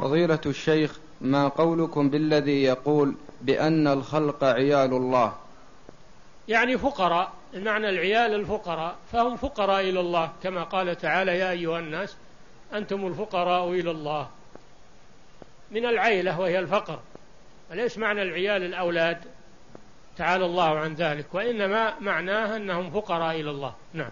فضيلة الشيخ ما قولكم بالذي يقول بأن الخلق عيال الله؟ يعني فقراء المعنى العيال الفقراء فهم فقراء إلى الله كما قال تعالى يا أيها الناس أنتم الفقراء إلى الله. من العيلة وهي الفقر. وليس معنى العيال الأولاد؟ تعالى الله عن ذلك. وإنما معناه أنهم فقراء إلى الله. نعم.